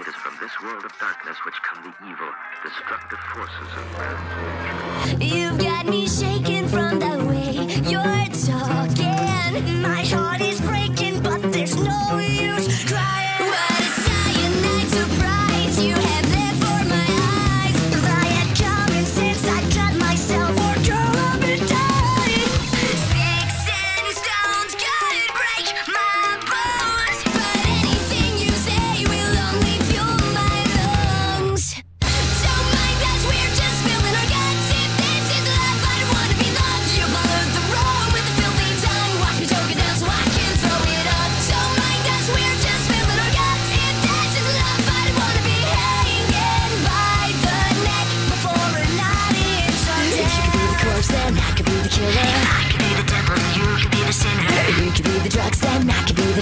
it is from this world of darkness which come the evil, destructive forces of man's nature. You've got me shaking from the way you're talking. My heart.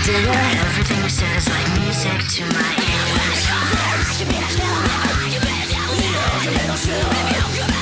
Everything you said is like music to my ears.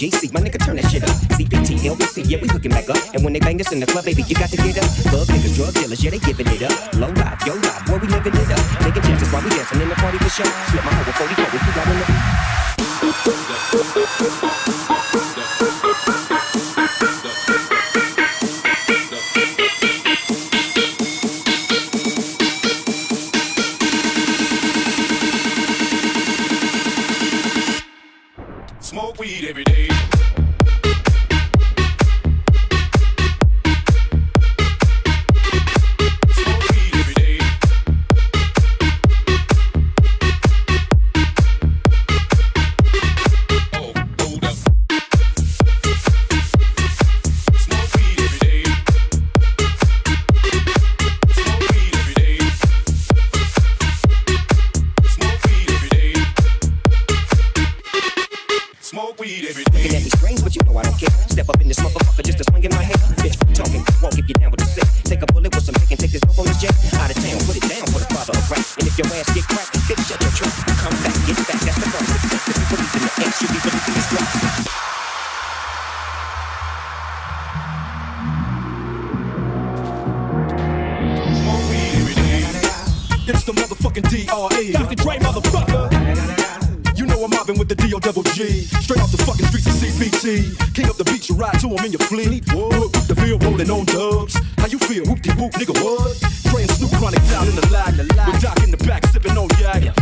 JC, my nigga, turn that shit up. CPT, LBC, yeah, we hooking back up. And when they bang us in the club, baby, you got to get up. Thug niggas, drug dealers, yeah, they giving it up. Low life, yo life, boy, we living it up. Taking chances while we dancing in the party for sure. Slip my hoe with 44 if you got in the. It's the motherfucking DRE. Dr. Dre, motherfucker. You know I'm mobbing with the D O double G. Straight off the fucking streets of CPT. King up the beach, you ride to him in your fleet. Whoop, the field rolling on dubs. How you feel? Whoop de whoop, nigga, what? Praying Snoop Chronic down in the lag. With Doc in the back, sipping on yak.